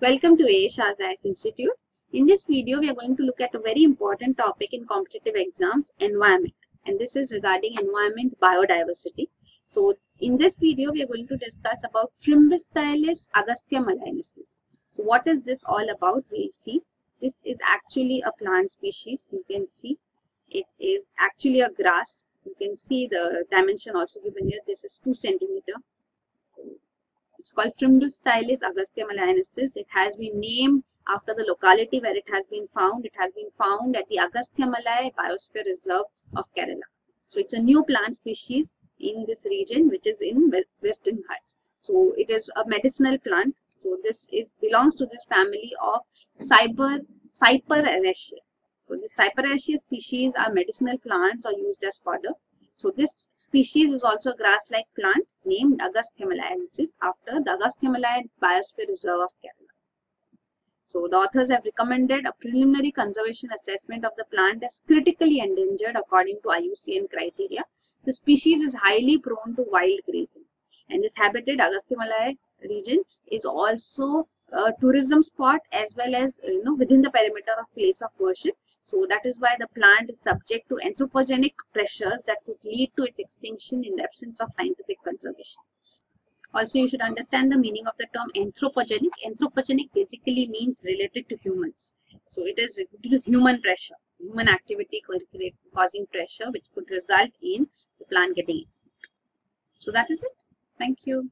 Welcome to A. Shah Institute. In this video, we are going to look at a very important topic in competitive exams, environment. And this is regarding environment biodiversity. So, in this video, we are going to discuss about Fimbristylis agastya malinensis. So, what is this all about? We'll see. This is actually a plant species. You can see it is actually a grass. You can see the dimension also given here. This is 2 centimeter. Called Fimbristylis agasthyamalaensis. It has been named after the locality where it has been found. It has been found at the Agastya Malai Biosphere Reserve of Kerala. So it's a new plant species in this region which is in Western Ghats. So it is a medicinal plant. So this is belongs to this family of Cyper, Cyperaceae. So the Cyperaceae species are medicinal plants or used as fodder. So this species is also a grass-like plant named Agastya malinensis after the Agastya Malai Biosphere Reserve of Kerala. So the authors have recommended a preliminary conservation assessment of the plant as critically endangered according to IUCN criteria. The species is highly prone to wild grazing and this habitat Agastya Malai region is also a tourism spot as well as you know within the perimeter of place of worship so that is why the plant is subject to anthropogenic pressures that could lead to its extinction in the absence of scientific conservation. Also, you should understand the meaning of the term anthropogenic. Anthropogenic basically means related to humans. So it is due to human pressure, human activity causing pressure which could result in the plant getting extinct. So that is it. Thank you.